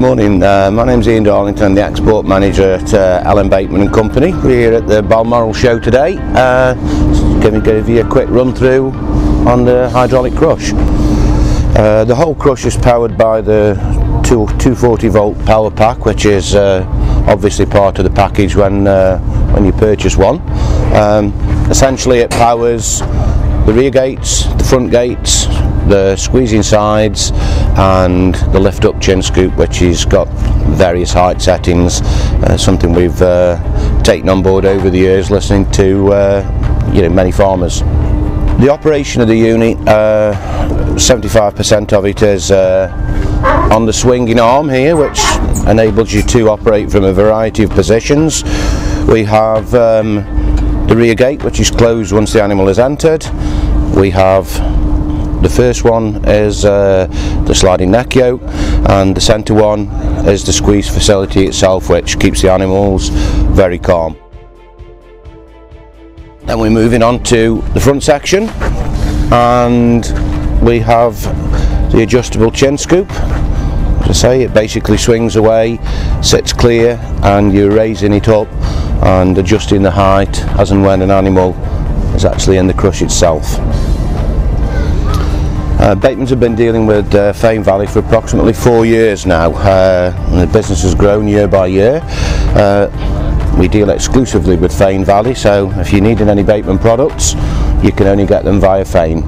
Good morning, uh, my name's Ian Darlington, I'm the export manager at uh, LM Bateman and Company. We're here at the Balmoral show today. Uh, going to give you a quick run through on the hydraulic crush. Uh, the whole crush is powered by the 240 volt power pack which is uh, obviously part of the package when, uh, when you purchase one. Um, essentially it powers the rear gates, the front gates, the squeezing sides and the lift up chin scoop which has got various height settings uh, something we've uh, taken on board over the years listening to uh, you know many farmers. The operation of the unit 75% uh, of it is uh, on the swinging arm here which enables you to operate from a variety of positions. We have um, the rear gate which is closed once the animal is entered. We have the first one is uh, the sliding neck yoke and the centre one is the squeeze facility itself which keeps the animals very calm. Then we're moving on to the front section and we have the adjustable chin scoop. As I say, it basically swings away, sits clear and you're raising it up and adjusting the height as and when an animal is actually in the crush itself. Uh, Batemans have been dealing with uh, Valley for approximately four years now. Uh, the business has grown year by year. Uh, we deal exclusively with Fane Valley, so if you're needing any Bateman products, you can only get them via Fane.